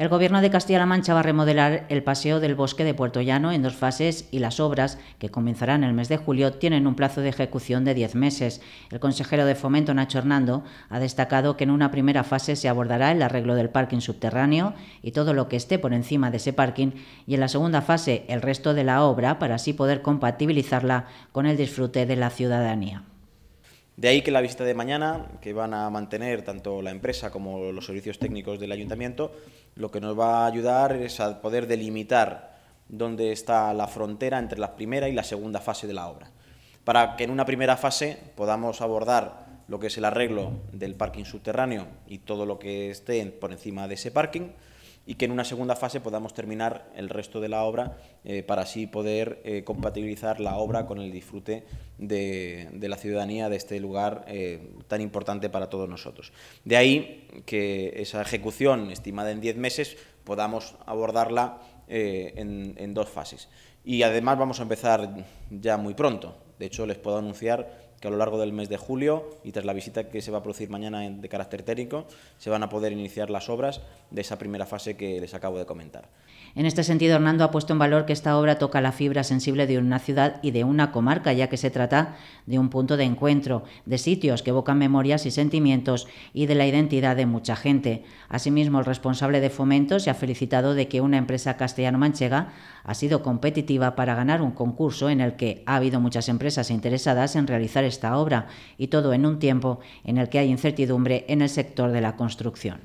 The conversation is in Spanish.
El Gobierno de Castilla-La Mancha va a remodelar el paseo del bosque de Puerto Llano en dos fases y las obras, que comenzarán el mes de julio, tienen un plazo de ejecución de 10 meses. El consejero de Fomento, Nacho Hernando, ha destacado que en una primera fase se abordará el arreglo del parking subterráneo y todo lo que esté por encima de ese parking y en la segunda fase el resto de la obra para así poder compatibilizarla con el disfrute de la ciudadanía. De ahí que la visita de mañana, que van a mantener tanto la empresa como los servicios técnicos del ayuntamiento, lo que nos va a ayudar es a poder delimitar dónde está la frontera entre la primera y la segunda fase de la obra, para que en una primera fase podamos abordar lo que es el arreglo del parking subterráneo y todo lo que esté por encima de ese parking, y que en una segunda fase podamos terminar el resto de la obra eh, para así poder eh, compatibilizar la obra con el disfrute de, la ciudadanía de este lugar eh, tan importante para todos nosotros. De ahí que esa ejecución estimada en 10 meses podamos abordarla en, en dos fases. Y además vamos a empezar ya muy pronto. De hecho, les puedo anunciar que a lo largo del mes de julio y tras la visita que se va a producir mañana de carácter técnico, se van a poder iniciar las obras de esa primera fase que les acabo de comentar. En este sentido, Hernando ha puesto en valor que esta obra toca la fibra sensible de una ciudad y de una comarca, ya que se trata de un punto de encuentro, de sitios que evocan memorias y sentimientos y de la identidad de mucha gente. Asimismo, el responsable de Fomento se ha felicitado de que una empresa castellano-manchega ha sido competitiva para ganar un concurso en el que ha habido muchas empresas interesadas en realizar esta obra y todo en un tiempo en el que hay incertidumbre en el sector de la construcción.